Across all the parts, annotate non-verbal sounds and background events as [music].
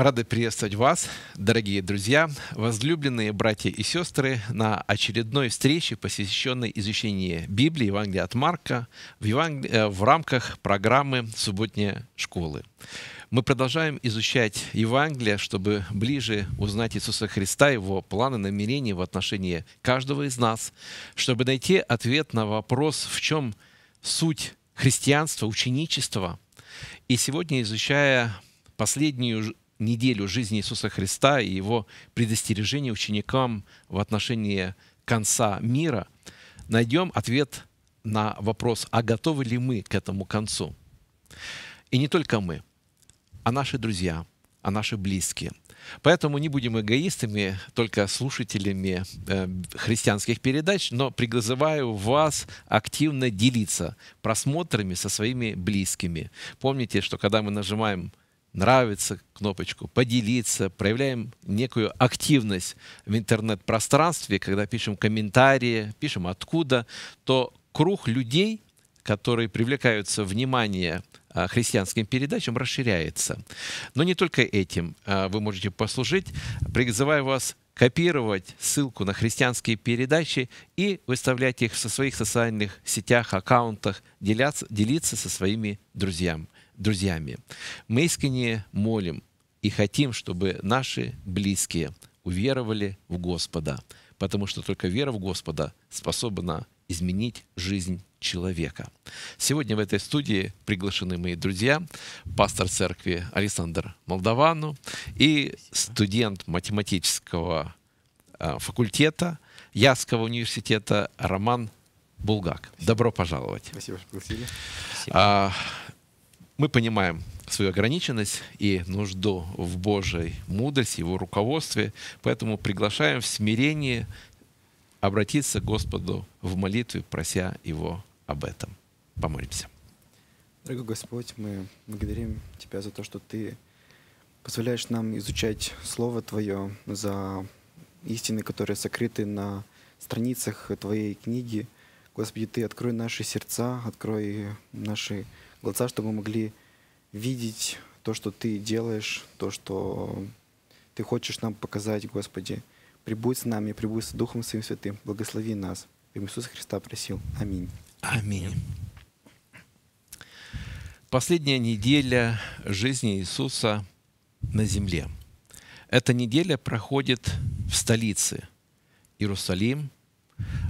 Рады приветствовать вас, дорогие друзья, возлюбленные братья и сестры, на очередной встрече, посвященной изучению Библии, Евангелия от Марка, в, Евангел... Э, в рамках программы «Субботняя школы». Мы продолжаем изучать Евангелие, чтобы ближе узнать Иисуса Христа, Его планы, намерения в отношении каждого из нас, чтобы найти ответ на вопрос, в чем суть христианства, ученичества. И сегодня, изучая последнюю неделю жизни Иисуса Христа и его предостережение ученикам в отношении конца мира, найдем ответ на вопрос, а готовы ли мы к этому концу? И не только мы, а наши друзья, а наши близкие. Поэтому не будем эгоистами, только слушателями э, христианских передач, но призываю вас активно делиться просмотрами со своими близкими. Помните, что когда мы нажимаем нравится кнопочку, поделиться, проявляем некую активность в интернет-пространстве, когда пишем комментарии, пишем откуда, то круг людей, которые привлекаются внимание а, христианским передачам, расширяется. Но не только этим а, вы можете послужить. Призываю вас копировать ссылку на христианские передачи и выставлять их в своих социальных сетях, аккаунтах, делиться, делиться со своими друзьями друзьями. Мы искренне молим и хотим, чтобы наши близкие уверовали в Господа, потому что только вера в Господа способна изменить жизнь человека. Сегодня в этой студии приглашены мои друзья, пастор церкви Александр Молдавану и студент математического а, факультета Ясского университета Роман Булгак. Добро пожаловать. Спасибо, что пригласили. А, мы понимаем свою ограниченность и нужду в Божьей мудрости, Его руководстве, поэтому приглашаем в смирении обратиться к Господу в молитве, прося Его об этом. Помолимся. Дорогой Господь, мы благодарим Тебя за то, что Ты позволяешь нам изучать Слово Твое, за истины, которые сокрыты на страницах Твоей книги. Господи, Ты открой наши сердца, открой наши глаза, чтобы мы могли видеть то, что Ты делаешь, то, что Ты хочешь нам показать, Господи. Прибудь с нами, прибудь с Духом Своим Святым. Благослови нас. Им Иисуса Христа просил. Аминь. Аминь. Последняя неделя жизни Иисуса на земле. Эта неделя проходит в столице Иерусалим,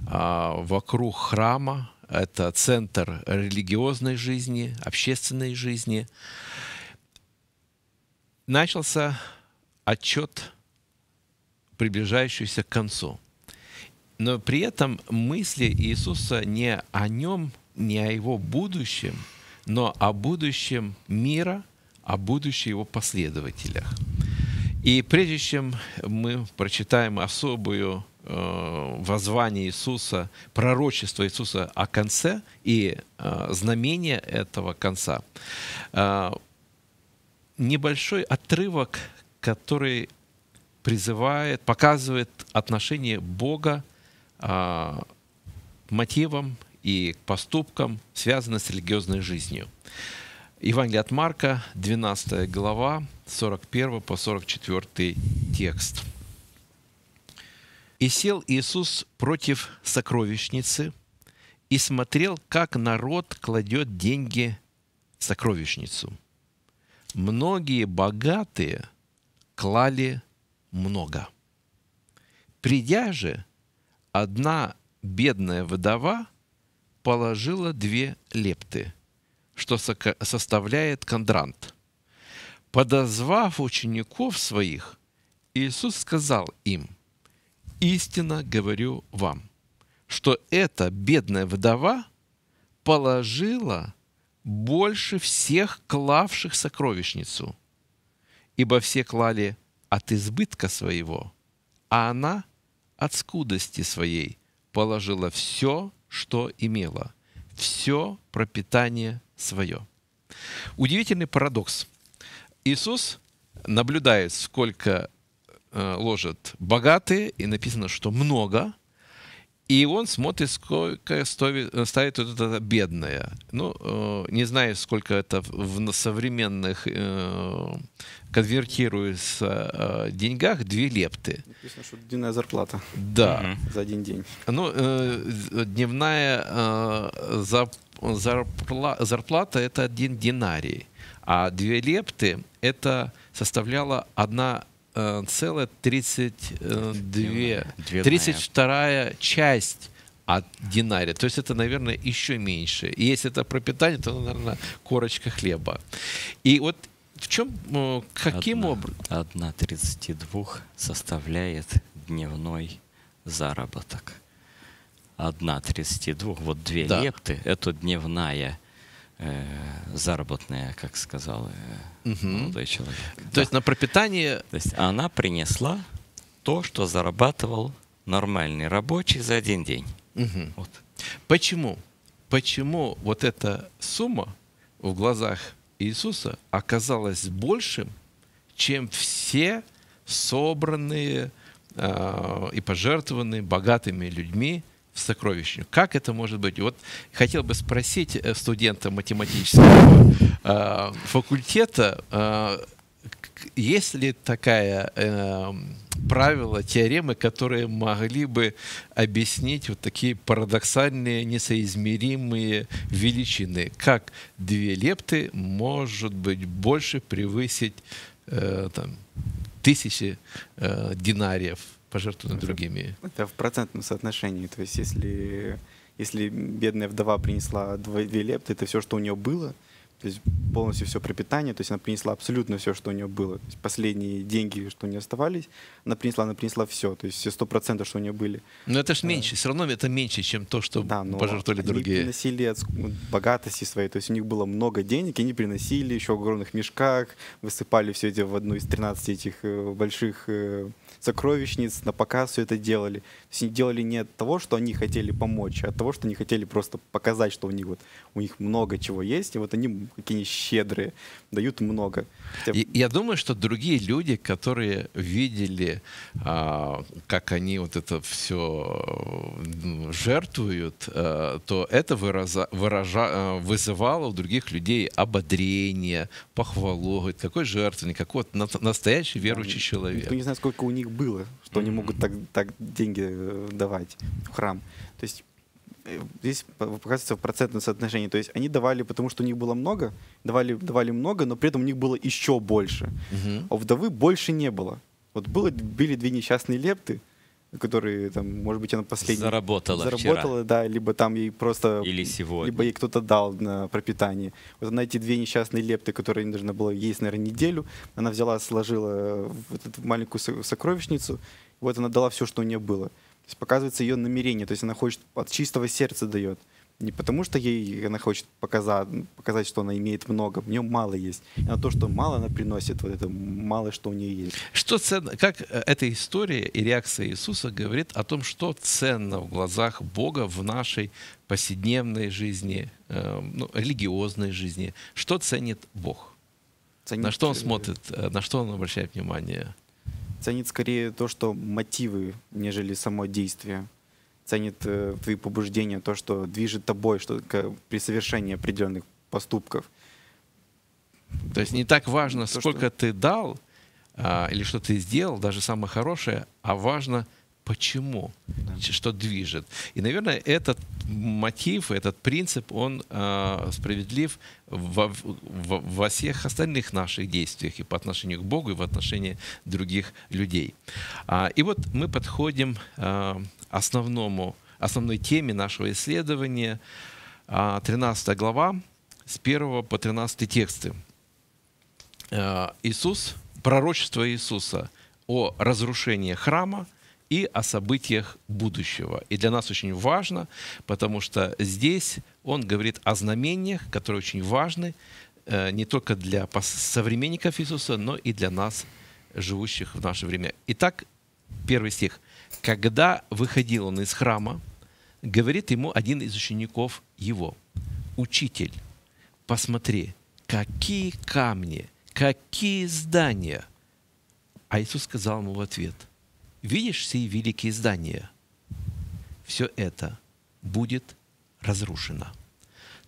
а, вокруг храма, это центр религиозной жизни, общественной жизни. Начался отчет, приближающийся к концу. Но при этом мысли Иисуса не о нем, не о его будущем, но о будущем мира, о будущем его последователях. И прежде чем мы прочитаем особую воззвание Иисуса, пророчество Иисуса о конце и э, знамение этого конца. Э, небольшой отрывок, который призывает, показывает отношение Бога к мотивам и поступкам, связанным с религиозной жизнью. Евангелие от Марка, 12 глава, 41 по 44 текст – и сел Иисус против сокровищницы и смотрел, как народ кладет деньги в сокровищницу. Многие богатые клали много. Придя же, одна бедная вдова положила две лепты, что составляет кондрант. Подозвав учеников своих, Иисус сказал им – истинно говорю вам, что эта бедная вдова положила больше всех клавших сокровищницу, ибо все клали от избытка своего, а она от скудости своей положила все, что имела, все пропитание свое. Удивительный парадокс. Иисус наблюдает, сколько ложат богатые, и написано, что много, И он смотрит, сколько стоит, ставит вот это бедное. Ну, э, не знаю, сколько это в современных э, конвертируется э, деньгах, две лепты. Написано, что дневная зарплата. Да. Угу. За один день. Ну, э, дневная э, зарпла, зарплата это один динарий, а две лепты это составляло одна Э, целая 32, 32 часть от динария. То есть это, наверное, еще меньше. И если это пропитание, то, наверное, корочка хлеба. И вот в чем, э, каким образом? Одна 32 составляет дневной заработок. Одна 32, вот две да. лепты, это дневная э, заработная, как сказал э, угу. молодой человек. То да. есть на пропитание... То есть она принесла то, что зарабатывал нормальный рабочий за один день. Угу. Вот. Почему? Почему вот эта сумма в глазах Иисуса оказалась большим, чем все собранные э, и пожертвованные богатыми людьми сокровищницу. Как это может быть? Вот хотел бы спросить э, студента математического э, факультета, э, есть ли такая э, правило, теоремы, которые могли бы объяснить вот такие парадоксальные, несоизмеримые величины? Как две лепты может быть больше превысить э, там, тысячи э, динариев пожертвованы это, другими. Это в процентном соотношении. То есть если, если бедная вдова принесла две лепты, это все, что у нее было, то есть полностью все пропитание, то есть она принесла абсолютно все, что у нее было. То есть последние деньги, что у нее оставались, она принесла, она принесла все, то есть все сто процентов, что у нее были. Но это же меньше, все равно это меньше, чем то, что да, но пожертвовали другие. Они приносили от богатости своей, то есть у них было много денег, и они приносили еще в огромных мешках, высыпали все это в одну из 13 этих э, больших э, сокровищниц, на показ все это делали. То есть они делали не от того, что они хотели помочь, а от того, что они хотели просто показать, что у них вот у них много чего есть, и вот они какие они щедрые, дают много. Хотя... Я думаю, что другие люди, которые видели, а, как они вот это все жертвуют, а, то это выраза, выража, а, вызывало у других людей ободрение, похвалу, говорит, какой жертвенник, какой вот настоящий верующий человек. Никто не знает, сколько у них было, что они могут так, так деньги э, давать в храм. То есть Э, здесь показывается в процентном соотношении. То есть они давали, потому что у них было много, давали, давали много, но при этом у них было еще больше. Угу. А у вдовы больше не было. Вот было, были две несчастные лепты, которые там, может быть, она последняя заработала, заработала, вчера. да, либо там ей просто или сегодня, либо ей кто-то дал на пропитание. Вот она эти две несчастные лепты, которые нужно было есть, наверное, неделю, она взяла, сложила в эту маленькую сокровищницу, вот она дала все, что у нее было есть показывается ее намерение, то есть она хочет от чистого сердца дает. Не потому, что ей она хочет показать, показать, что она имеет много, у нее мало есть. А то, что мало она приносит, вот это мало, что у нее есть. Что ценно, как э, эта история и реакция Иисуса говорит о том, что ценно в глазах Бога в нашей повседневной жизни, э, ну, религиозной жизни, что ценит Бог? Ценит, на что он смотрит, э, на что он обращает внимание? ценит скорее то, что мотивы, нежели само действие. Ценит э, твои побуждения, то, что движет тобой что, к, при совершении определенных поступков. То есть не так важно, то, сколько что... ты дал а, или что ты сделал, даже самое хорошее, а важно — почему, да. что движет. И, наверное, этот мотив, этот принцип, он э, справедлив во, во, во всех остальных наших действиях и по отношению к Богу, и в отношении других людей. А, и вот мы подходим э, основному, основной теме нашего исследования, э, 13 глава, с 1 по 13 тексты. Э, Иисус, пророчество Иисуса о разрушении храма – и о событиях будущего. И для нас очень важно, потому что здесь он говорит о знамениях, которые очень важны э, не только для современников Иисуса, но и для нас, живущих в наше время. Итак, первый стих. «Когда выходил он из храма, говорит ему один из учеников его, «Учитель, посмотри, какие камни, какие здания!» А Иисус сказал ему в ответ – видишь сии великие здания? все это будет разрушено.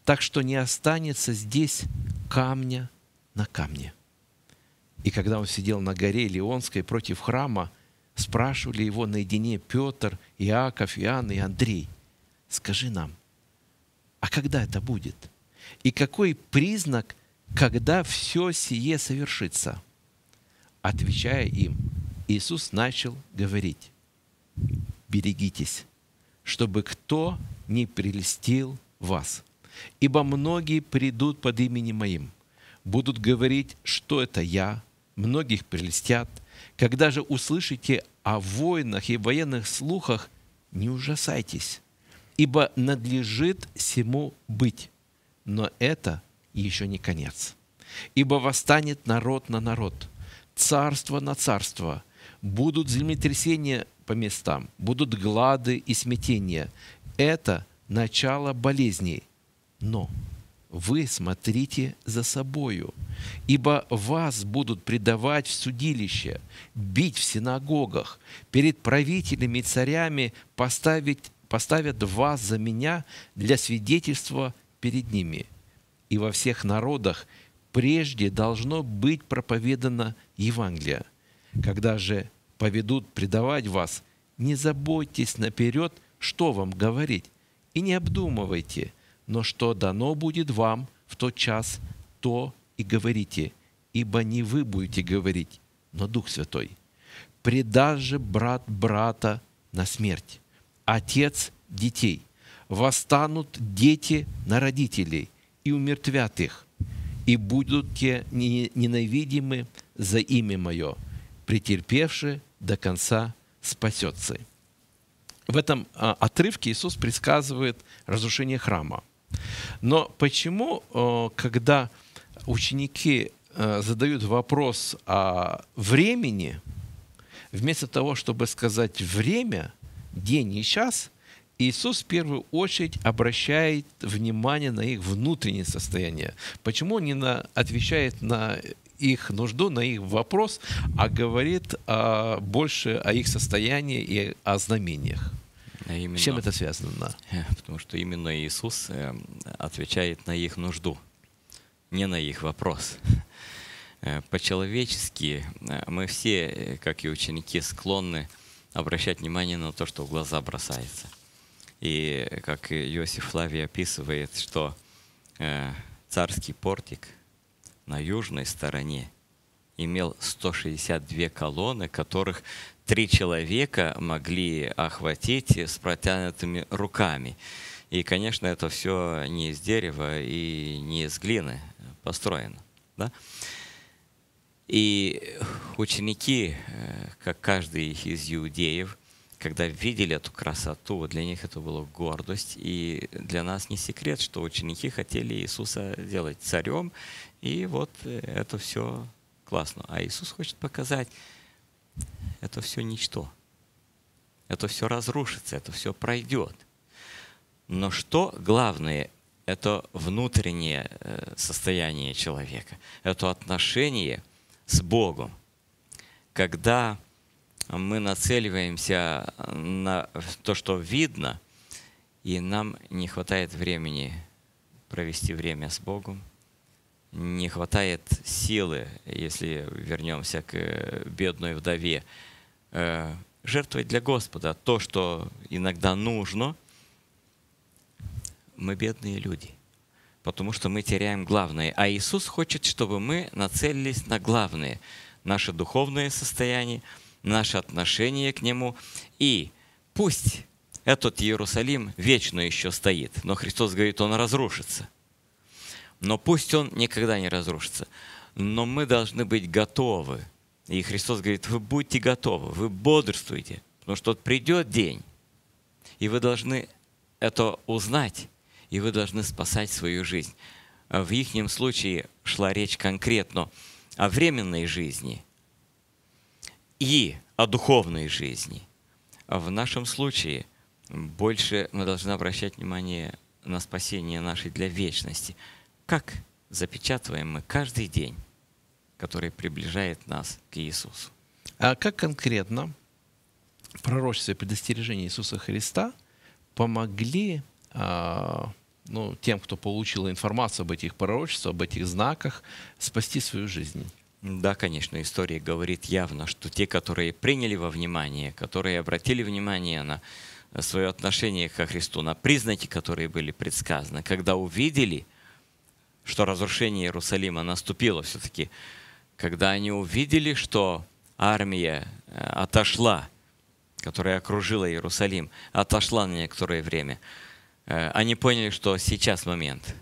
Так что не останется здесь камня на камне. И когда он сидел на горе Леонской против храма, спрашивали его наедине Петр, Иаков, Иоанн и Андрей, скажи нам, а когда это будет? И какой признак, когда все сие совершится? Отвечая им, Иисус начал говорить, берегитесь, чтобы кто не прелестил вас. Ибо многие придут под именем Моим, будут говорить, что это я, многих прелестят. Когда же услышите о войнах и военных слухах, не ужасайтесь, ибо надлежит всему быть. Но это еще не конец. Ибо восстанет народ на народ, царство на царство, будут землетрясения по местам, будут глады и смятения. Это начало болезней. Но вы смотрите за собою, ибо вас будут предавать в судилище, бить в синагогах, перед правителями и царями поставить, поставят вас за меня для свидетельства перед ними. И во всех народах прежде должно быть проповедано Евангелие. Когда же поведут предавать вас, не заботьтесь наперед, что вам говорить, и не обдумывайте – но что дано будет вам в тот час, то и говорите, ибо не вы будете говорить, но Дух Святой. Предаст же брат брата на смерть, отец детей. Восстанут дети на родителей и умертвят их, и будут те ненавидимы за имя Мое, претерпевшие до конца спасется. В этом а, отрывке Иисус предсказывает разрушение храма – но почему, э, когда ученики э, задают вопрос о времени, вместо того, чтобы сказать время, день и час, Иисус в первую очередь обращает внимание на их внутреннее состояние. Почему он не на, отвечает на их нужду, на их вопрос, а говорит а, больше о их состоянии и о знамениях? А именно, С чем это связано? Э, потому что именно Иисус э, отвечает на их нужду, не на их вопрос. Э, по-человечески мы все, как и ученики, склонны обращать внимание на то, что в глаза бросается. И как Иосиф Флавий описывает, что царский портик на южной стороне имел 162 колонны, которых три человека могли охватить с протянутыми руками. И, конечно, это все не из дерева и не из глины построено. Да? И ученики, э, как каждый из иудеев, когда видели эту красоту, для них это была гордость. И для нас не секрет, что ученики хотели Иисуса делать царем. И вот э, это все классно. А Иисус хочет показать, это все ничто. Это все разрушится, это все пройдет. Но что главное, это внутреннее э, состояние человека, это отношение с Богом. Когда мы нацеливаемся на то, что видно, и нам не хватает времени провести время с Богом, не хватает силы, если вернемся к э, бедной вдове, Э, жертвовать для Господа то, что иногда нужно, мы бедные люди, потому что мы теряем главное. А Иисус хочет, чтобы мы нацелились на главное, наше духовное состояние, наше отношение к Нему. И пусть этот Иерусалим вечно еще стоит, но Христос говорит, он разрушится. Но пусть он никогда не разрушится. Но мы должны быть готовы и Христос говорит, вы будьте готовы, вы бодрствуйте, потому что придет день, и вы должны это узнать, и вы должны спасать свою жизнь. В их случае шла речь конкретно о временной жизни и о духовной жизни. А в нашем случае больше мы должны обращать внимание на спасение нашей для вечности. Как запечатываем мы каждый день который приближает нас к Иисусу. А как конкретно пророчество и предостережение Иисуса Христа помогли ну, тем, кто получил информацию об этих пророчествах, об этих знаках, спасти свою жизнь. Да, конечно, история говорит явно, что те, которые приняли во внимание, которые обратили внимание на свое отношение ко Христу, на признаки, которые были предсказаны, когда увидели, что разрушение Иерусалима наступило все-таки, когда они увидели, что армия э, отошла, которая окружила Иерусалим, отошла на некоторое время, э, они поняли, что сейчас момент,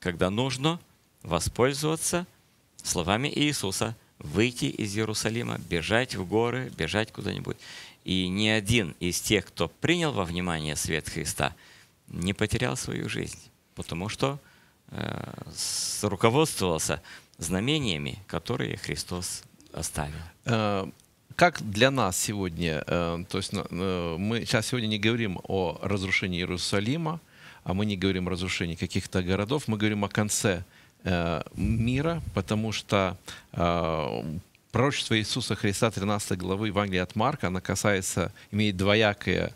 когда нужно воспользоваться словами Иисуса, выйти из Иерусалима, бежать в горы, бежать куда-нибудь. И ни один из тех, кто принял во внимание свет Христа, не потерял свою жизнь, потому что руководствовался знамениями, которые Христос оставил. Э, как для нас сегодня, э, то есть э, мы сейчас сегодня не говорим о разрушении Иерусалима, а мы не говорим о разрушении каких-то городов, мы говорим о конце мира, потому что пророчество Иисуса Христа 13 главы Евангелия от Марка, она касается, имеет двоякое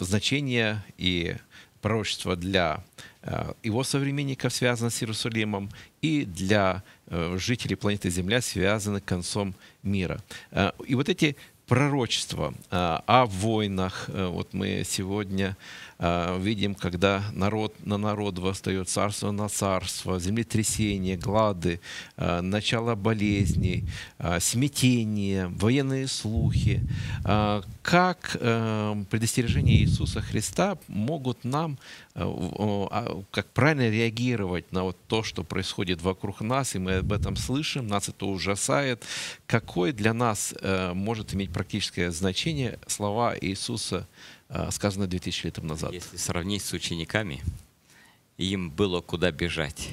значение и пророчество для Э, его современников связано с Иерусалимом, и для э, жителей планеты Земля связаны концом мира. Э, и вот эти пророчества о войнах, вот мы сегодня видим, когда народ на народ восстает, царство на царство, землетрясения, глады, начало болезней, смятение, военные слухи. Как предостережения Иисуса Христа могут нам а, как правильно реагировать на вот то, что происходит вокруг нас, и мы об этом слышим, нас это ужасает. Какое для нас э, может иметь практическое значение слова Иисуса, э, сказанные 2000 лет назад? Если сравнить с учениками, им было куда бежать.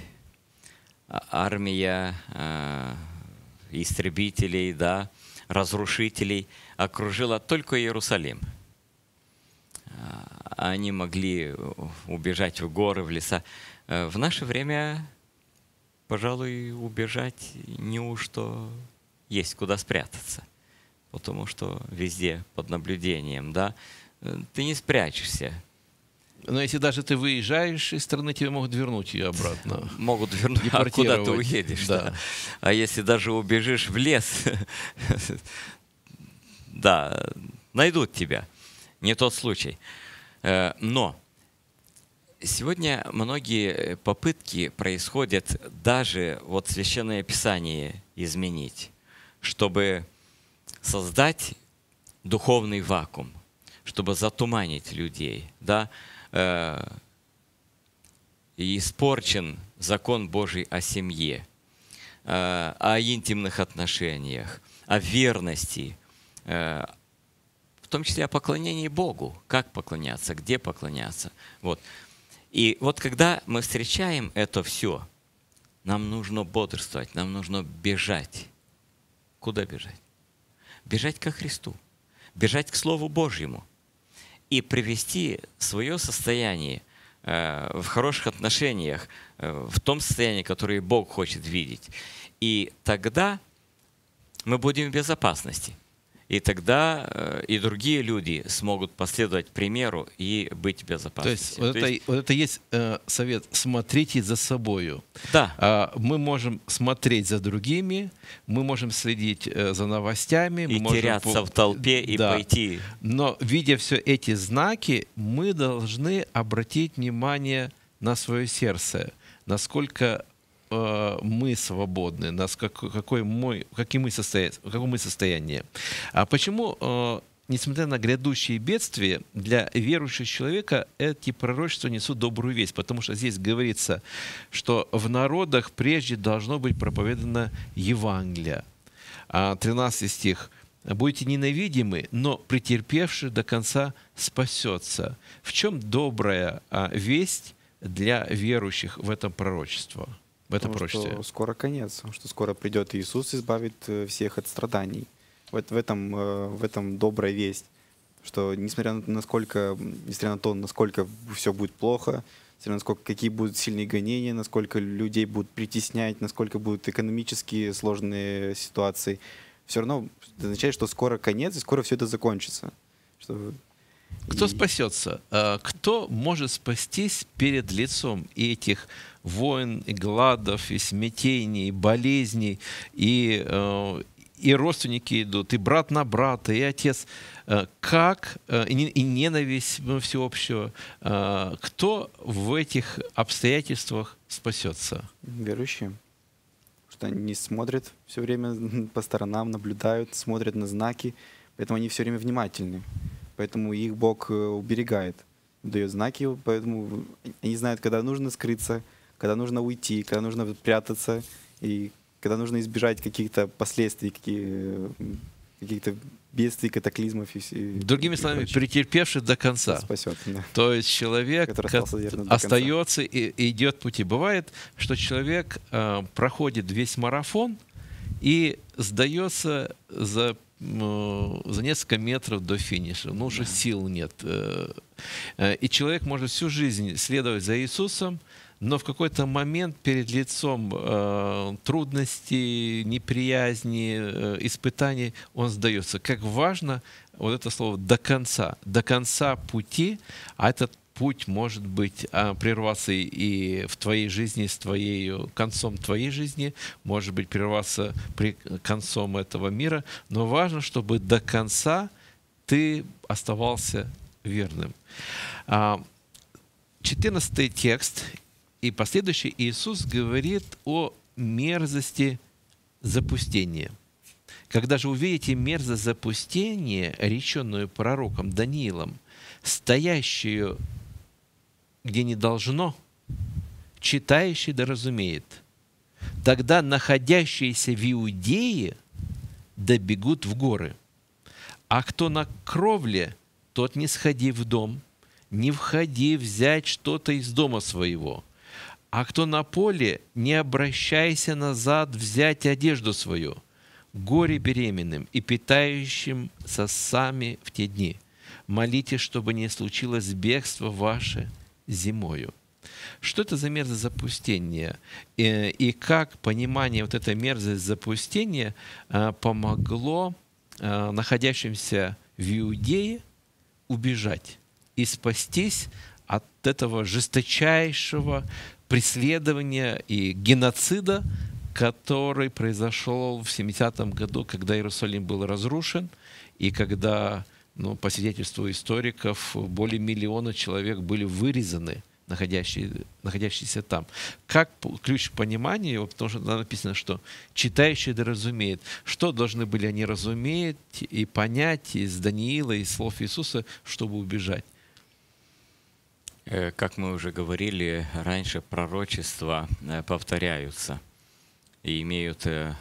А, армия э, истребителей, да, разрушителей окружила только Иерусалим – они могли э, убежать в горы, в леса. Э, в наше время, пожалуй, убежать неужто есть куда спрятаться, потому что везде под наблюдением, да, э, ты не спрячешься. Но если даже ты выезжаешь из страны, тебе могут вернуть ее обратно. Могут вернуть, а куда ты уедешь. Да. Да. А если даже убежишь в лес, [laughs] да, найдут тебя. Не тот случай. Э, но сегодня многие попытки происходят даже вот Священное Писание изменить, чтобы создать духовный вакуум, чтобы затуманить людей, да, э, и испорчен закон Божий о семье, э, о интимных отношениях, о верности, в том числе о поклонении Богу. Как поклоняться, где поклоняться. Вот. И вот когда мы встречаем это все, нам нужно бодрствовать, нам нужно бежать. Куда бежать? Бежать ко Христу, бежать к Слову Божьему и привести свое состояние э, в хороших отношениях, э, в том состоянии, которое Бог хочет видеть. И тогда мы будем в безопасности – и тогда э, и другие люди смогут последовать примеру и быть в безопасности. То есть, вот, То это, есть... вот это есть э, совет «смотрите за собою». Да. А, мы можем смотреть за другими, мы можем следить э, за новостями. И мы теряться можем... в толпе и да. пойти. Но, видя все эти знаки, мы должны обратить внимание на свое сердце, насколько Э, мы свободны, нас как, какой мой, каким мы состояние, в каком мы состоянии. А почему, э, несмотря на грядущие бедствия, для верующего человека эти пророчества несут добрую весть? Потому что здесь говорится, что в народах прежде должно быть проповедано Евангелие. 13 а стих. «Будете ненавидимы, но претерпевший до конца спасется». В чем добрая а, весть для верующих в этом пророчестве? В Потому прочте. Что скоро конец, что скоро придет Иисус и избавит э, всех от страданий. Вот в этом, э, в этом добрая весть, что несмотря на насколько, несмотря на то, насколько все будет плохо, несмотря на насколько, какие будут сильные гонения, насколько людей будут притеснять, насколько будут экономические сложные ситуации, все равно это означает, что скоро конец и скоро все это закончится. Что Кто спасется? А, кто может спастись перед лицом этих войн, и гладов, и смятений, и болезней, и, э, и родственники идут, и брат на брата, и отец. Э, как, э, и ненависть всеобщего, кто в этих обстоятельствах спасется? Верующие что они смотрят все время [laughs] по сторонам, наблюдают, смотрят на знаки, поэтому они все время внимательны. Поэтому их Бог уберегает, дает знаки, поэтому они знают, когда нужно скрыться, когда нужно уйти, когда нужно прятаться, и когда нужно избежать каких-то последствий, каких-то бедствий, катаклизмов. И, Другими и словами, прочее. претерпевший до конца. Спасет, да. То есть человек остается и, и идет пути. Бывает, что человек э, проходит весь марафон и сдается за за несколько метров до финиша, ну уже сил нет. Э, э, и человек может всю жизнь следовать за Иисусом, но в какой-то момент перед лицом э, трудностей, неприязни, э, испытаний он сдается. Как важно вот это слово «до конца», до конца пути, а этот путь может быть а, прерваться и в твоей жизни, с твоей концом твоей жизни, может быть прерваться при концом этого мира, но важно, чтобы до конца ты оставался верным. 14 а, текст и последующий Иисус говорит о мерзости запустения. Когда же увидите мерзость запустения, реченную пророком Даниилом, стоящую где не должно, читающий да разумеет. Тогда находящиеся в Иудее добегут в горы. А кто на кровле, тот не сходи в дом, не входи взять что-то из дома своего – а кто на поле, не обращайся назад взять одежду свою, горе беременным и питающим сосами в те дни. Молитесь, чтобы не случилось бегство ваше зимою. Что это за мерзость запустения? И, э, и как понимание вот этой мерзости запустения э, помогло э, находящимся в Иудее убежать и спастись от этого жесточайшего преследования и геноцида, который произошел в 70-м году, когда Иерусалим был разрушен, и когда, ну, по свидетельству историков, более миллиона человек были вырезаны, находящие, находящиеся там. Как ключ понимания его, потому что там написано, что читающий да разумеет. Что должны были они разуметь и понять из Даниила, из слов Иисуса, чтобы убежать? Э, как мы уже говорили раньше, пророчества э, повторяются и имеют э,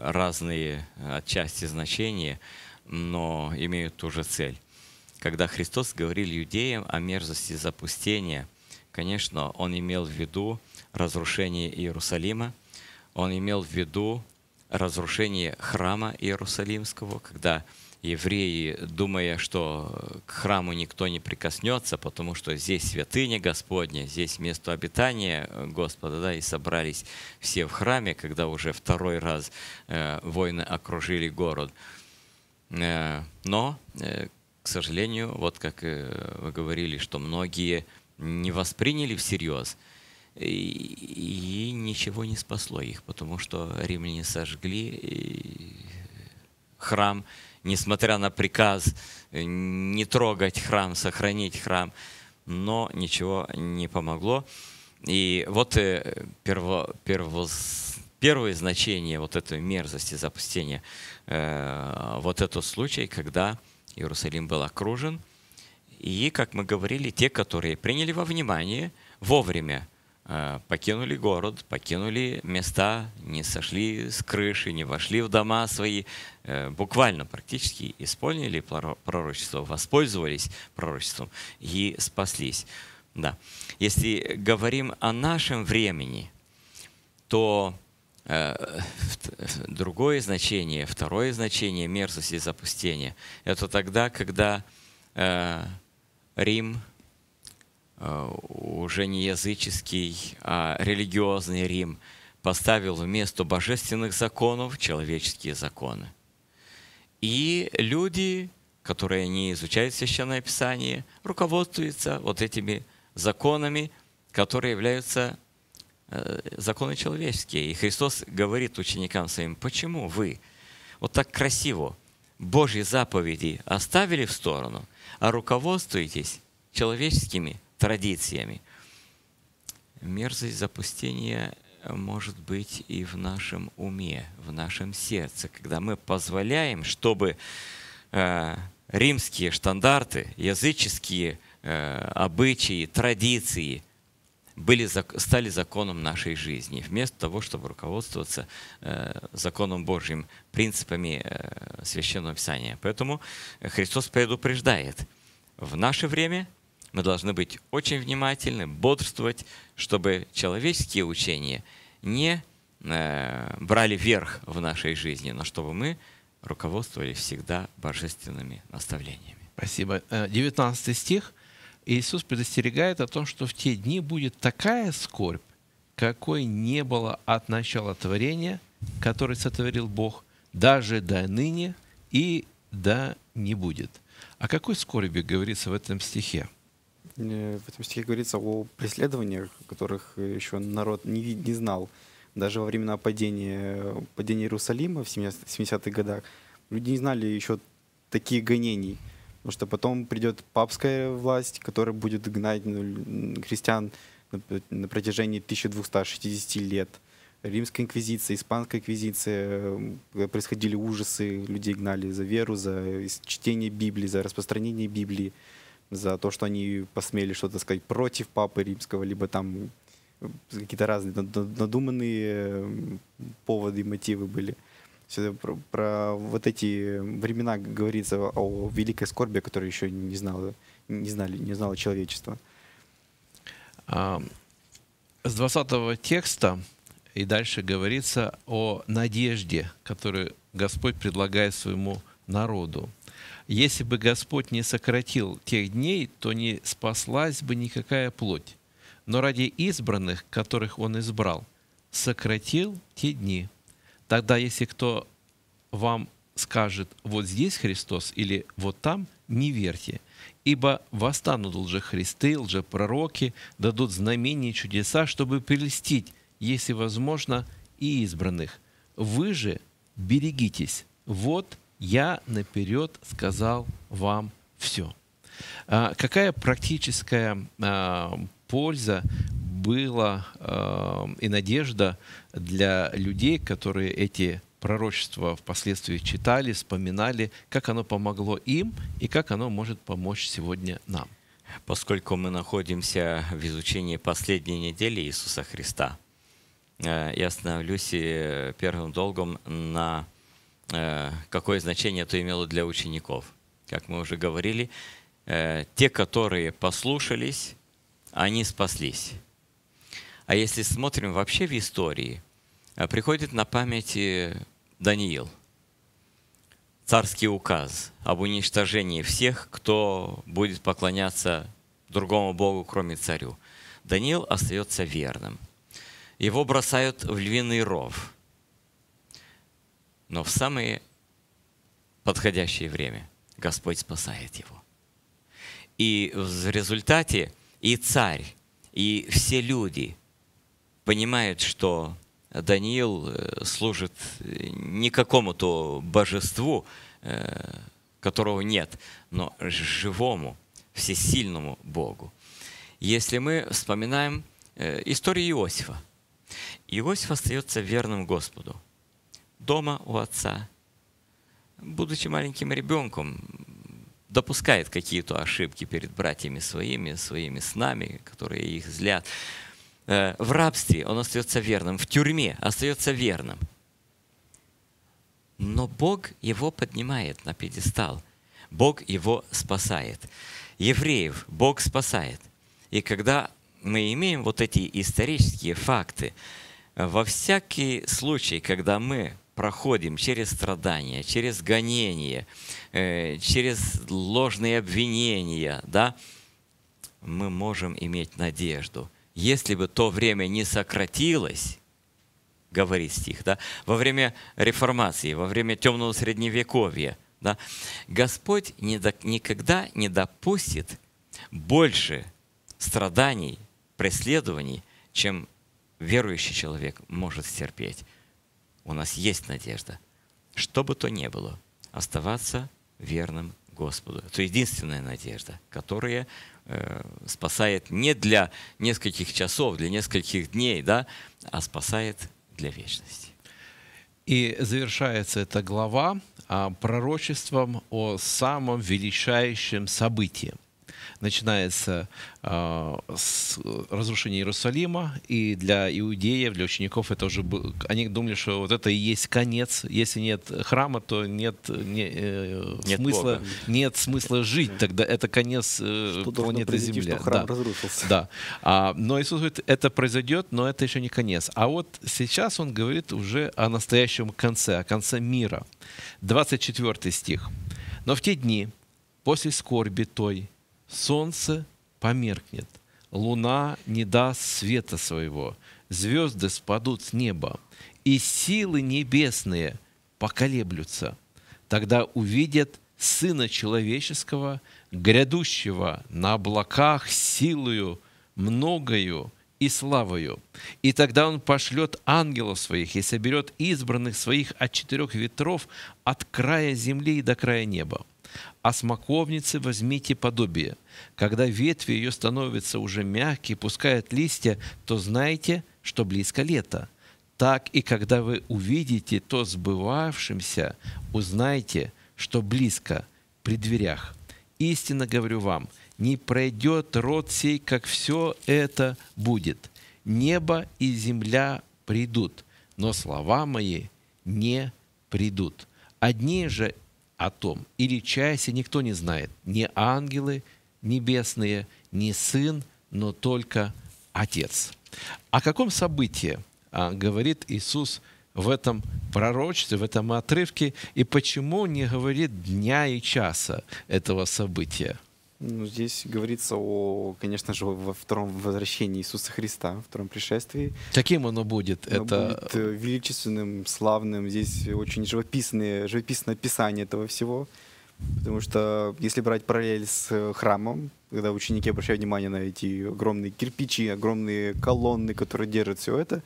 разные отчасти значения, но имеют ту же цель. Когда Христос говорил иудеям о мерзости запустения, конечно, Он имел в виду разрушение Иерусалима, Он имел в виду разрушение храма Иерусалимского, когда евреи, думая, что к храму никто не прикоснется, потому что здесь святыня Господня, здесь место обитания Господа, да, и собрались все в храме, когда уже второй раз э, воины окружили город. Э, но, э, к сожалению, вот как э, вы говорили, что многие не восприняли всерьез, и, и ничего не спасло их, потому что римляне сожгли храм, несмотря на приказ э, не трогать храм, сохранить храм, но ничего не помогло. И вот э, перво, перво, первое значение вот этой мерзости запустения, э, вот этот случай, когда Иерусалим был окружен, и, как мы говорили, те, которые приняли во внимание вовремя покинули город, покинули места, не сошли с крыши, не вошли в дома свои, э, буквально практически исполнили пророчество, воспользовались пророчеством и спаслись. Да. Если говорим о нашем времени, то э, другое значение, второе значение мерзости и запустения – это тогда, когда Рим Э, уже не языческий, а религиозный Рим поставил вместо божественных законов человеческие законы. И люди, которые не изучают Священное Писание, руководствуются вот этими законами, которые являются э, законы человеческие. И Христос говорит ученикам своим, почему вы вот так красиво Божьи заповеди оставили в сторону, а руководствуетесь человеческими традициями. Мерзость запустения может быть и в нашем уме, в нашем сердце, когда мы позволяем, чтобы э, римские стандарты, языческие э, обычаи, традиции были, стали законом нашей жизни, вместо того, чтобы руководствоваться э, законом Божьим, принципами э, Священного Писания. Поэтому Христос предупреждает, в наше время мы должны быть очень внимательны, бодрствовать, чтобы человеческие учения не э, брали верх в нашей жизни, но чтобы мы руководствовались всегда божественными наставлениями. Спасибо. 19 стих Иисус предостерегает о том, что в те дни будет такая скорбь, какой не было от начала творения, который сотворил Бог, даже до ныне и да не будет. О какой скорби говорится в этом стихе? Э, в этом стихе говорится о преследованиях, которых еще народ не, не знал. Даже во времена падения, падения Иерусалима в 70-х годах люди не знали еще таких гонений. Потому что потом придет папская власть, которая будет гнать ну, христиан на протяжении 1260 лет. Римская инквизиция, испанская инквизиция, э, происходили ужасы, людей гнали за веру, за чтение Библии, за распространение Библии, за то, что они посмели что-то сказать против папы римского, либо там какие-то разные надуманные поводы и мотивы были про, про вот эти времена говорится о великой скорби, которую еще не знало, не знали, не знало человечество. А, с 20 текста и дальше говорится о надежде, которую Господь предлагает своему народу. Если бы Господь не сократил тех дней, то не спаслась бы никакая плоть. Но ради избранных, которых Он избрал, сократил те дни – Тогда, если кто вам скажет, вот здесь Христос или вот там, не верьте, ибо восстанут лжехристы, лжепророки, дадут знамения и чудеса, чтобы прелестить, если возможно, и избранных. Вы же берегитесь. Вот я наперед сказал вам все. А какая практическая а, польза была э, и надежда для людей, которые эти пророчества впоследствии читали, вспоминали, как оно помогло им и как оно может помочь сегодня нам. Поскольку мы находимся в изучении последней недели Иисуса Христа, э, я остановлюсь э, первым долгом на какое значение это имело для учеников. Как мы уже говорили, те, которые послушались, они спаслись. А если смотрим вообще в истории, э, приходит на память Даниил. Царский указ об уничтожении всех, кто будет поклоняться другому Богу, кроме царю. Даниил остается верным. Его бросают в львиный ров. Но в самое подходящее время Господь спасает его. И в результате и царь, и все люди – понимает, что Даниил э, служит э, не какому-то божеству, э, которого нет, но живому, всесильному Богу. Если мы вспоминаем историю Иосифа, Иосиф остается верным Господу. Дома у отца, будучи маленьким ребенком, допускает какие-то ошибки перед братьями своими, своими снами, которые их злят. Э, в рабстве он остается верным, в тюрьме остается верным. Но Бог его поднимает на пьедестал. Бог его спасает. Евреев Бог спасает. И когда мы имеем вот эти исторические факты, во всякий случай, когда мы проходим через страдания, через гонения, э, через ложные обвинения, да, мы можем иметь надежду – если бы то время не сократилось, говорит стих, да, во время реформации, во время темного средневековья, Да? Господь не до, никогда не допустит больше страданий, преследований, чем верующий человек может стерпеть. У нас есть надежда. Что бы то ни было, оставаться верным Господу. Это единственная надежда, которая э, спасает не для нескольких часов, для нескольких дней, да, а спасает для вечности. И завершается эта глава а, пророчеством о самом величайшем событии – начинается э, с разрушения Иерусалима, и для иудеев, для учеников это уже был, они думали, что вот это и есть конец. Если нет храма, то нет, не, э, нет смысла, Бога. нет смысла жить. Тогда это конец э, планеты Земля. Что храм да. разрушился. Да. А, но Иисус говорит, это произойдет, но это еще не конец. А вот сейчас он говорит уже о настоящем конце, о конце мира. 24 стих. Но в те дни, после скорби той, солнце померкнет, луна не даст света своего, звезды спадут с неба, и силы небесные поколеблются. Тогда увидят Сына Человеческого, грядущего на облаках силою многою и славою. И тогда Он пошлет ангелов своих и соберет избранных своих от четырех ветров от края земли и до края неба а смоковницы возьмите подобие. Когда ветви ее становятся уже мягкие, пускают листья, то знайте, что близко лето. Так и когда вы увидите то сбывавшимся, узнайте, что близко, при дверях. Истинно говорю вам, не пройдет род сей, как все это будет. Небо и земля придут, но слова мои не придут. Одни же о том, или чаясь, никто не знает, ни ангелы небесные, ни Сын, но только Отец. О каком событии а, говорит Иисус в этом пророчестве, в этом отрывке, и почему не говорит дня и часа этого события? Ну, здесь говорится о, конечно же, во втором возвращении Иисуса Христа, во втором пришествии. Каким оно будет? Оно Это будет э, величественным, славным. Здесь очень живописное, живописное описание этого всего. Потому что если брать параллель с э, храмом, когда ученики обращают внимание на эти огромные кирпичи, огромные колонны, которые держат все это,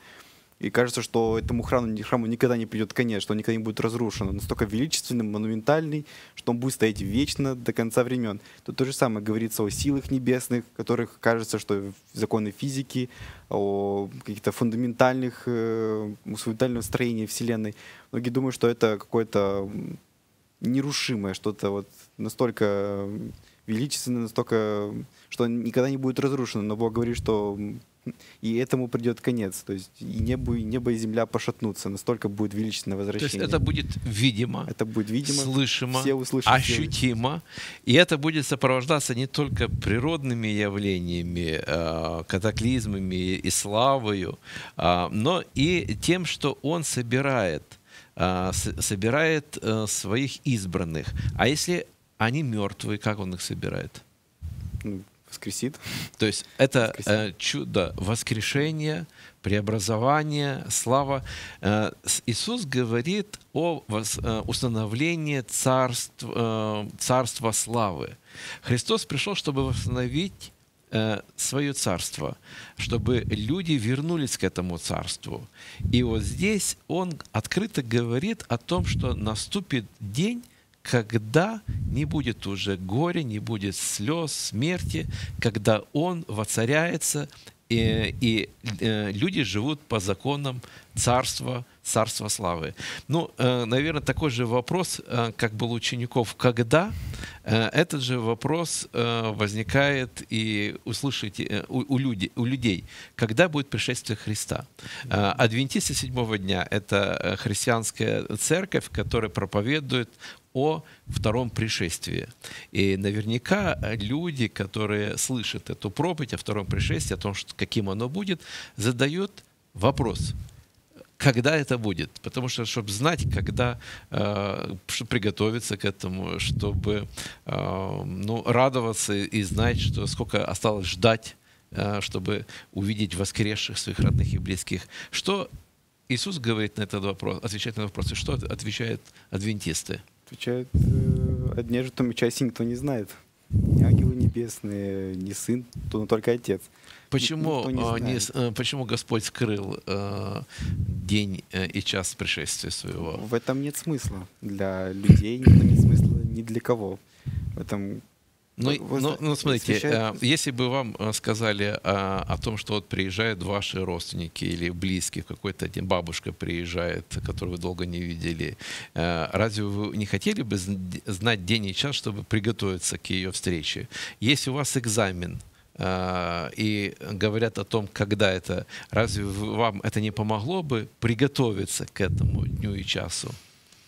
и кажется, что этому храму, храму никогда не придет конец, что он никогда не будет разрушен. Он настолько величественный, монументальный, что он будет стоять вечно до конца времен. Тут то же самое говорится о силах небесных, которых кажется, что законы физики, о каких-то фундаментальных, э, фундаментальном строении Вселенной. Многие думают, что это какое-то нерушимое, что-то вот настолько величественное, настолько, что никогда не будет разрушено. Но Бог говорит, что и этому придет конец. То есть и небо, и небо и земля пошатнутся, настолько будет величественное возвращение. То есть это будет видимо, это будет видимо, слышимо, все услышат, ощутимо, и это будет сопровождаться не только природными явлениями, э, катаклизмами и славою, э, но и тем, что он собирает, э, собирает своих избранных. А если они мертвые, как он их собирает? Воскресит. То есть это э, чудо воскрешения, преобразования, слава. Э, Иисус говорит о вос, э, установлении царств, э, царства славы. Христос пришел, чтобы восстановить э, свое царство, чтобы люди вернулись к этому царству. И вот здесь он открыто говорит о том, что наступит день, когда не будет уже горя, не будет слез, смерти, когда Он воцаряется, и, и э, люди живут по законам царства, царства славы. Ну, э, наверное, такой же вопрос, э, как был у учеников, когда, э, этот же вопрос э, возникает и услышите э, у, у, люди, у людей, когда будет пришествие Христа. Э, адвентисты седьмого дня — это э, христианская церковь, которая проповедует о втором пришествии. И наверняка люди, которые слышат эту проповедь о втором пришествии, о том, что, каким оно будет, задают вопрос, когда это будет. Потому что, чтобы знать, когда, э, приготовиться к этому, чтобы э, ну, радоваться и знать, что сколько осталось ждать, э, чтобы увидеть воскресших своих родных и близких. Что Иисус говорит на этот вопрос, отвечает на этот вопрос, и что отвечают адвентисты? Отвечают, э, одни же том части никто не знает. Ни ангелы небесные, ни сын, то но только отец. Почему, не, а, не, э, почему Господь скрыл э, день э, и час пришествия своего? В этом нет смысла. Для людей нет смысла ни для кого. В этом ну, ну, ну смотрите, освещает... если бы вам сказали а, о том, что вот приезжают ваши родственники или близкие, какой-то один бабушка приезжает, которую вы долго не видели, а, разве вы не хотели бы знать день и час, чтобы приготовиться к ее встрече? Если у вас экзамен, и говорят о том, когда это, разве вам это не помогло бы приготовиться к этому дню и часу?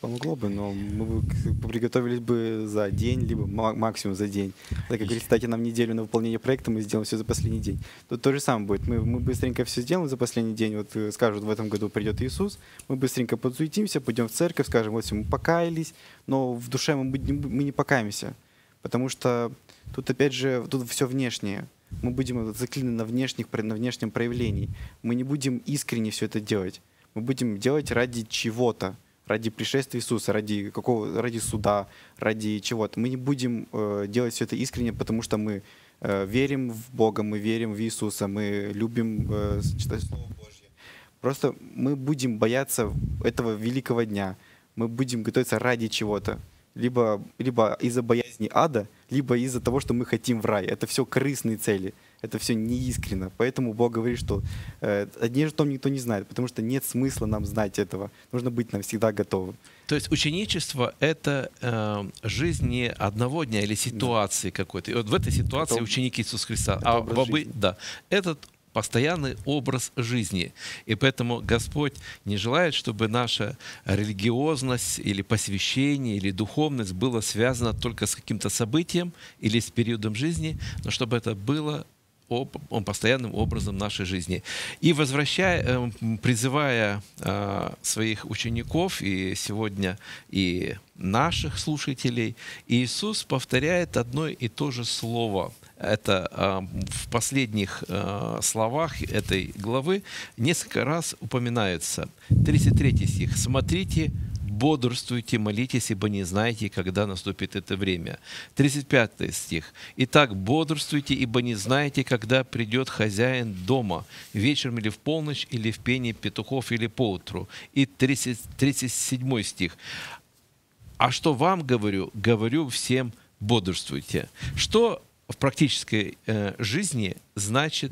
Помогло бы, но мы бы приготовились бы за день, либо максимум за день. Так как дайте нам неделю на выполнение проекта, мы сделаем все за последний день. Тут то же самое будет. Мы, мы быстренько все сделаем за последний день. Вот э, скажут, в этом году придет Иисус, мы быстренько подсуетимся, пойдем в церковь, скажем, вот все, мы покаялись, но в душе мы, мы не покаемся. Потому что тут опять же, тут все внешнее. Мы будем заклины на, внешних, на внешнем проявлении. Мы не будем искренне все это делать. Мы будем делать ради чего-то ради пришествия Иисуса, ради какого, ради суда, ради чего-то. Мы не будем э, делать все это искренне, потому что мы э, верим в Бога, мы верим в Иисуса, мы любим э, читать Слово Божье. Просто мы будем бояться этого великого дня. Мы будем готовиться ради чего-то. Либо, либо из-за боязни ада, либо из-за того, что мы хотим в рай. Это все корыстные цели это все неискренно. Поэтому Бог говорит, что э, одни же том никто не знает, потому что нет смысла нам знать этого. Нужно быть нам всегда готовым. То есть ученичество — это э, жизнь не одного дня или ситуации да. какой-то. И вот в этой ситуации это, ученики Иисуса Христа. А в обы... да, этот постоянный образ жизни. И поэтому Господь не желает, чтобы наша религиозность или посвящение или духовность было связано только с каким-то событием или с периодом жизни, но чтобы это было он постоянным образом нашей жизни. И возвращая, эм, призывая э, своих учеников и сегодня и наших слушателей, Иисус повторяет одно и то же слово. Это э, в последних э, словах этой главы несколько раз упоминается. 33 стих. «Смотрите, бодрствуйте, молитесь, ибо не знаете, когда наступит это время. 35 стих. Итак, бодрствуйте, ибо не знаете, когда придет хозяин дома, вечером или в полночь, или в пении петухов, или поутру. И 30, 37 стих. А что вам говорю? Говорю всем, бодрствуйте. Что в практической э, жизни значит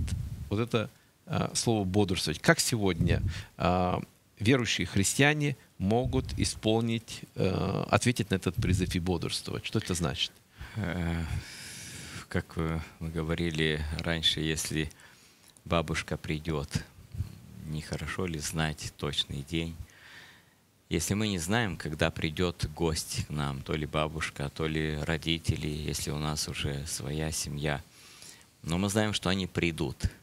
вот это э, слово бодрствовать? Как сегодня э, верующие христиане могут исполнить, э, ответить на этот призыв и бодрствовать. Что это значит? Э, как мы говорили раньше, если бабушка придет, нехорошо ли знать точный день? Если мы не знаем, когда придет гость к нам, то ли бабушка, то ли родители, если у нас уже своя семья, но мы знаем, что они придут –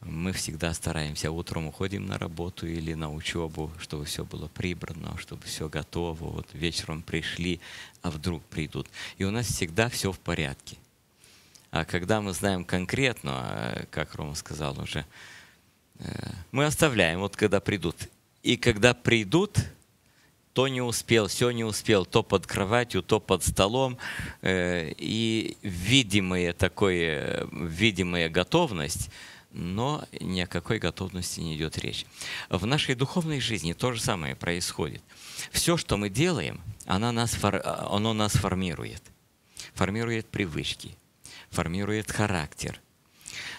мы всегда стараемся, утром уходим на работу или на учебу, чтобы все было прибрано, чтобы все готово. Вот вечером пришли, а вдруг придут. И у нас всегда все в порядке. А когда мы знаем конкретно, как Рома сказал уже, э, мы оставляем, вот когда придут. И когда придут, то не успел, все не успел, то под кроватью, то под столом. Э, и видимая такое, видимая готовность – но ни о какой готовности не идет речь. В нашей духовной жизни то же самое происходит. Все, что мы делаем, оно нас, оно нас формирует. Формирует привычки, формирует характер.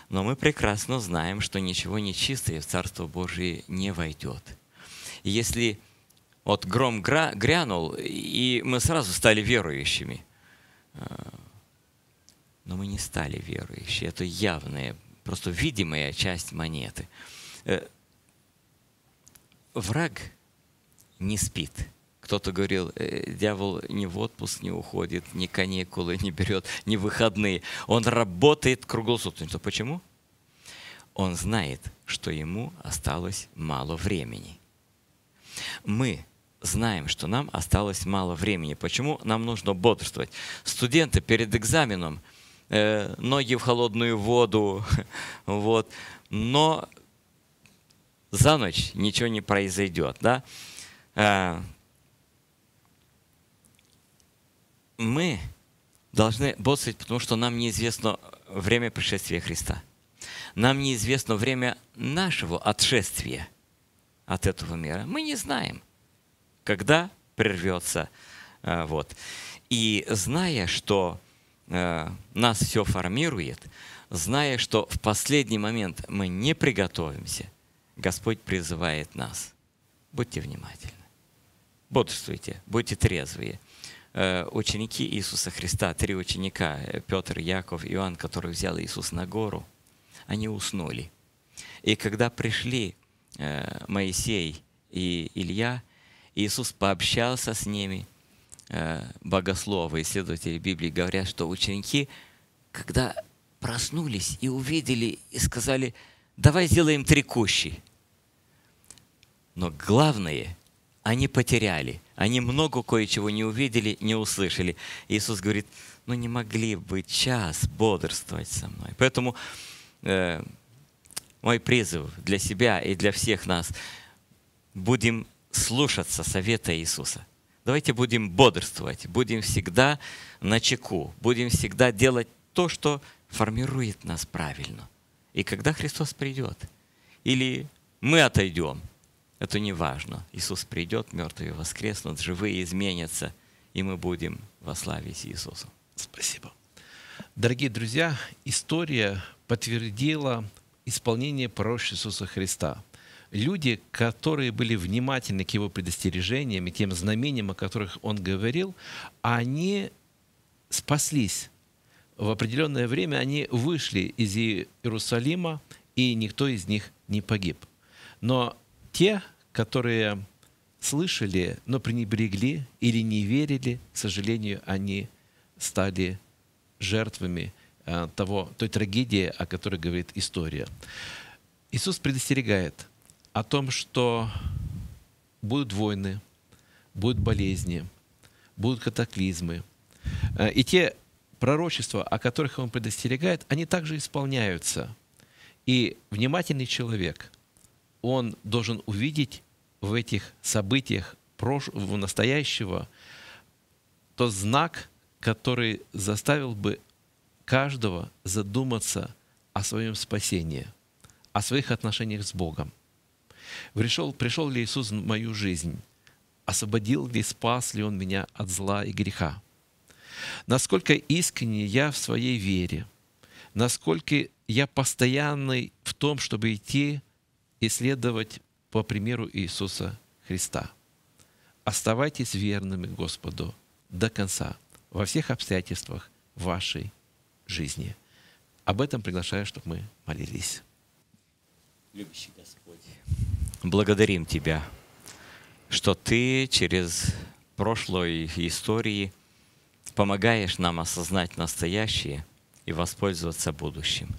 Но мы прекрасно знаем, что ничего нечистое в Царство Божие не войдет. Если вот гром грянул, и мы сразу стали верующими, э, но мы не стали верующими. Это явное просто видимая часть монеты. Э, враг не спит. Кто-то говорил, э, дьявол не в отпуск не уходит, ни каникулы не берет, ни выходные. Он работает круглосуточно. Почему? Он знает, что ему осталось мало времени. Мы знаем, что нам осталось мало времени. Почему нам нужно бодрствовать? Студенты перед экзаменом – э, ноги в холодную воду, [laughs] вот. Но за ночь ничего не произойдет, да? Э, мы должны бодрствовать, потому что нам неизвестно время пришествия Христа. Нам неизвестно время нашего отшествия от этого мира. Мы не знаем, когда прервется. Э, вот. И зная, что нас все формирует, зная, что в последний момент мы не приготовимся, Господь призывает нас. Будьте внимательны. Бодрствуйте, будьте трезвые. Э, ученики Иисуса Христа, три ученика, э, Петр, Яков, Иоанн, которые взяли Иисус на гору, они уснули. И когда пришли э, Моисей и Илья, Иисус пообщался с ними. Богословы, исследователи Библии говорят, что ученики, когда проснулись и увидели, и сказали, давай сделаем три кущи. Но главное, они потеряли. Они много кое-чего не увидели, не услышали. Иисус говорит, ну не могли бы час бодрствовать со мной. Поэтому э, мой призыв для себя и для всех нас, будем слушаться совета Иисуса. Давайте будем бодрствовать, будем всегда на чеку, будем всегда делать то, что формирует нас правильно. И когда Христос придет, или мы отойдем, это не важно. Иисус придет, мертвые воскреснут, живые изменятся, и мы будем во славе с Иисусом. Спасибо. Дорогие друзья, история подтвердила исполнение пророчества Иисуса Христа. Люди, которые были внимательны к его предостережениям и тем знамениям, о которых он говорил, они спаслись в определенное время они вышли из Иерусалима, и никто из них не погиб. Но те, которые слышали, но пренебрегли или не верили, к сожалению, они стали жертвами э, того, той трагедии, о которой говорит история. Иисус предостерегает о том, что будут войны, будут болезни, будут катаклизмы. Э, и те пророчества, о которых он предостерегает, они также исполняются. И внимательный человек, он должен увидеть в этих событиях прошлого, настоящего тот знак, который заставил бы каждого задуматься о своем спасении, о своих отношениях с Богом. Пришел, пришел ли Иисус в мою жизнь? Освободил ли, спас ли Он меня от зла и греха? насколько искренне я в своей вере, насколько я постоянный в том, чтобы идти и следовать по примеру Иисуса Христа. Оставайтесь верными Господу до конца во всех обстоятельствах вашей жизни. Об этом приглашаю, чтобы мы молились. Любящий Господь, благодарим Тебя, что Ты через прошлой истории – помогаешь нам осознать настоящее и воспользоваться будущим.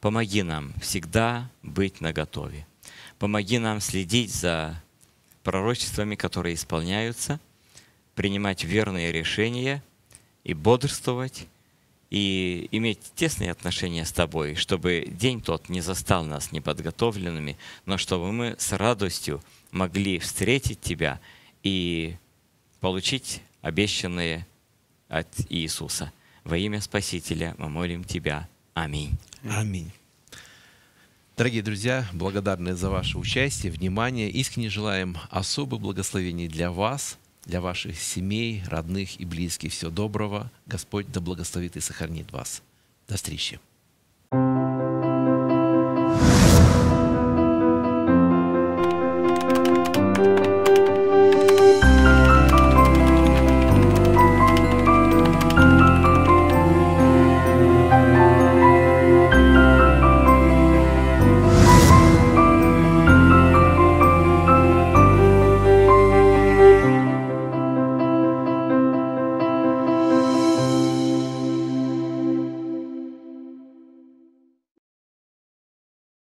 Помоги нам всегда быть наготове. Помоги нам следить за пророчествами, которые исполняются, принимать верные решения и бодрствовать, и иметь тесные отношения с Тобой, чтобы день тот не застал нас неподготовленными, но чтобы мы с радостью могли встретить Тебя и получить обещанные от Иисуса. Во имя Спасителя мы молим Тебя. Аминь. Аминь. Дорогие друзья, благодарны за ваше участие, внимание. Искренне желаем особых благословений для вас, для ваших семей, родных и близких. Всего доброго. Господь да благословит и сохранит вас. До встречи.